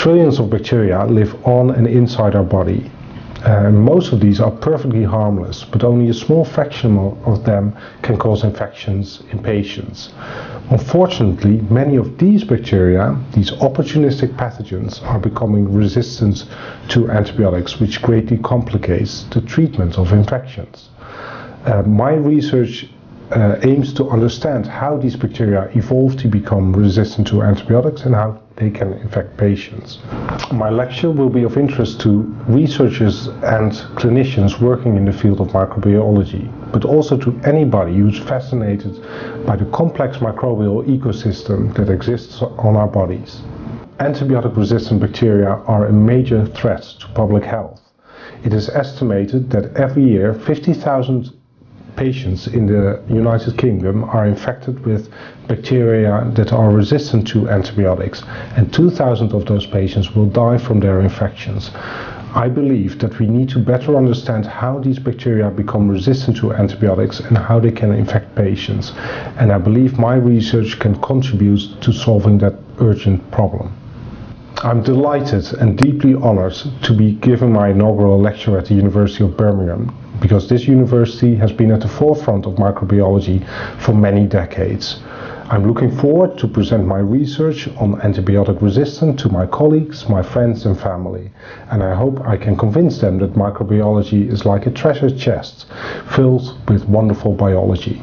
Trillions of bacteria live on and inside our body. Uh, most of these are perfectly harmless, but only a small fraction of them can cause infections in patients. Unfortunately, many of these bacteria, these opportunistic pathogens, are becoming resistant to antibiotics, which greatly complicates the treatment of infections. Uh, my research uh, aims to understand how these bacteria evolve to become resistant to antibiotics and how they can infect patients. My lecture will be of interest to researchers and clinicians working in the field of microbiology, but also to anybody who's fascinated by the complex microbial ecosystem that exists on our bodies. Antibiotic resistant bacteria are a major threat to public health. It is estimated that every year 50,000 patients in the United Kingdom are infected with bacteria that are resistant to antibiotics, and 2,000 of those patients will die from their infections. I believe that we need to better understand how these bacteria become resistant to antibiotics and how they can infect patients. And I believe my research can contribute to solving that urgent problem. I'm delighted and deeply honored to be given my inaugural lecture at the University of Birmingham because this university has been at the forefront of microbiology for many decades. I'm looking forward to present my research on antibiotic resistance to my colleagues, my friends and family, and I hope I can convince them that microbiology is like a treasure chest filled with wonderful biology.